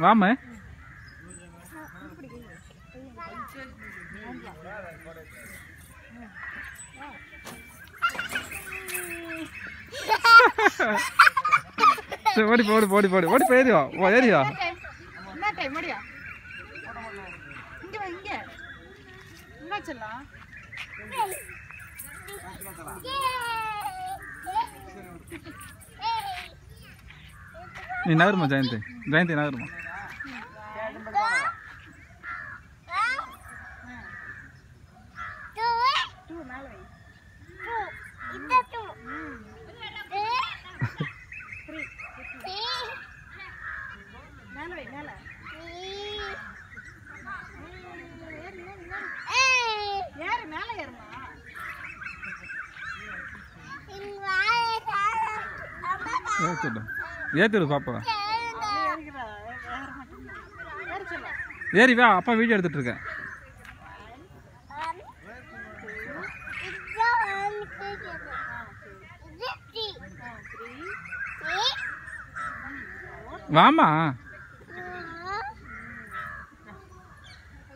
வாம சரி ஓடி போடி போடி போடி ஓடி போயிடுவா ஓ ஏறியா? என்ன நகருமா ஜெயந்தி ஜெயந்தி நகருமா டூ மேல வை த்ரீ பாப்பா. ஏறி வா அப்பா வீடியோ எடுத்துட்டு இருக்கேன். வாமா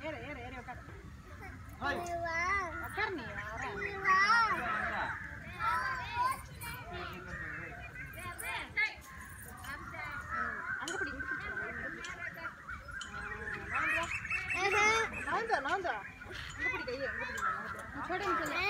ஏறு ஏறு ஏறு छोड़ो